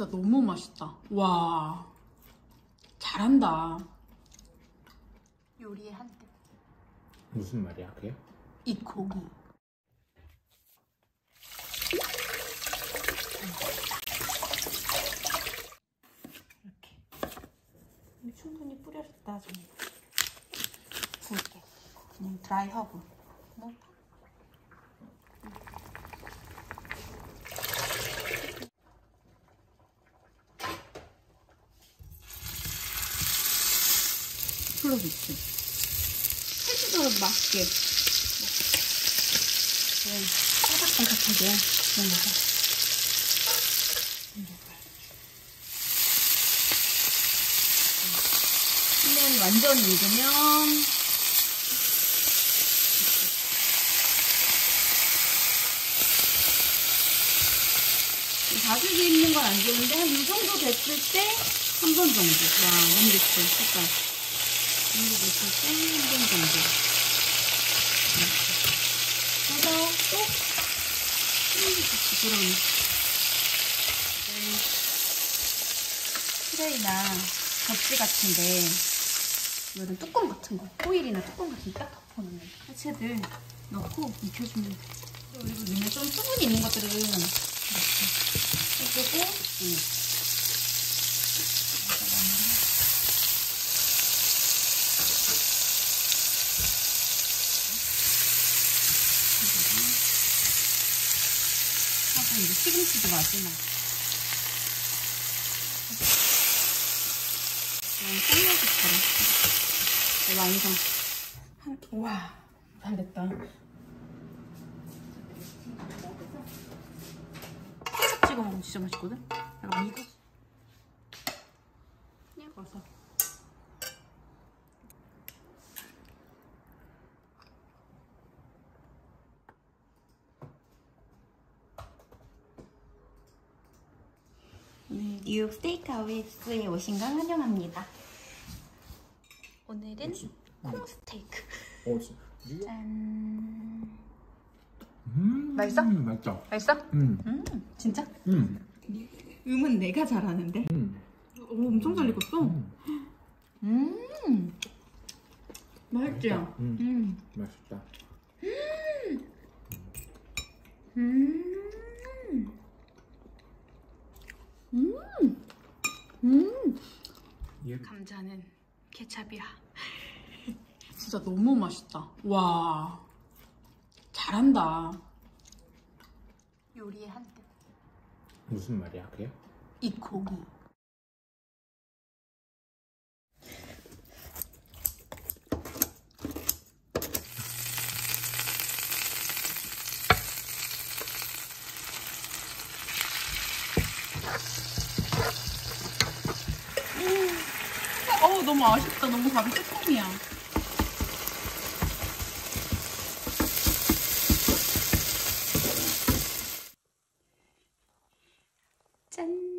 진짜 너무 맛있다. 와, 잘한다. 요리의 한때. 무슨 말이야 그게? 이 고기. 이렇게. 충분히 뿌려줬다 좀 굵게. 그냥 드라이하고. 뭐 풀어줬지. 해주도 맞게. 네, 바삭바삭하게 거죠. 근데 완전 익으면 자주 익는 건 안 좋은데 한 이 정도 됐을 때 한 번 정도. 와, 너무 좋죠, 색깔. 이 정도 됐을 때한번 정도. 그래서 또 부드러운 트레이나 접시 같은데 이런 뚜껑 같은 거 호일이나 뚜껑 같은 거 딱 덮어놓는 야채들 넣고 익혀주면 돼 그리고 눈에 좀 수분이 있는 것들은 이렇게 해주고 음. 하고 이제 시금치도 마지막. 샐러드처럼. 완성. 한, 우와, 잘 됐다. 찍어 먹으면 진짜 맛있거든? 약간 미국. 그냥 버 섯. 네, 뉴욕 스테이크하우스에 오신 걸 환영합니다. 오늘은 뭐지? 콩 스테이크. 어 지- 뉴욕? 짠. 음 맛있어? 맛있다 맛있어? 음. 음, 진짜? 음. 음은 내가 잘하는데? 음. 오, 엄청 잘 익었어. 음. 음. 맛있지? 맛있다. 음. 음. 맛있다 음. 음. 음. 얘 감자는 케찹이야. 진짜 너무 맛있다. 와. 잘한다. 요리의 한때. 무슨 말이야 그게? 이 고기. 너무 아쉽다. 너무 밥이 뚜껑이야. 짠.